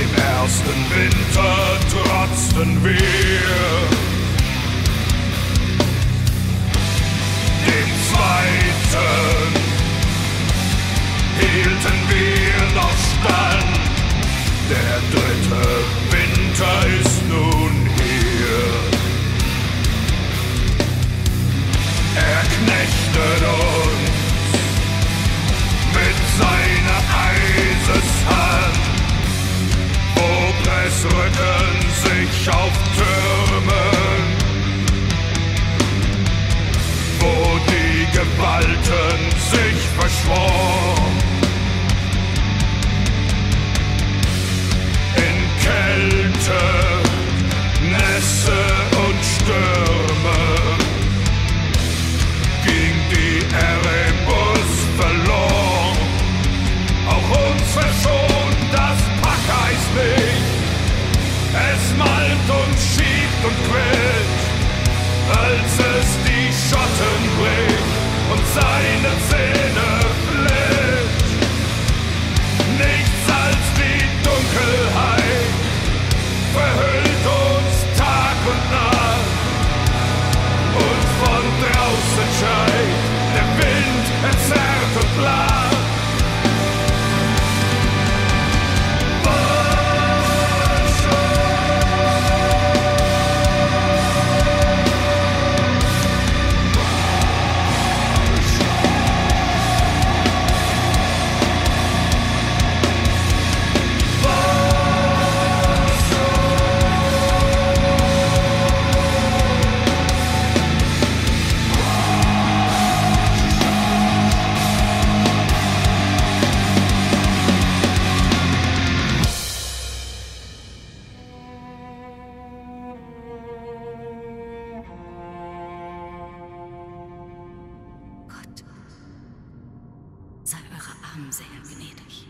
dem ersten Winter trotzten wir. Den zweiten hielten wir noch stand. Der dritte Winter ist nun hier. Er knechtet uns. Sich auf Türmen, wo die Gewalten sich verschworen. don't pray. Sei eure armen Seelen gnädig.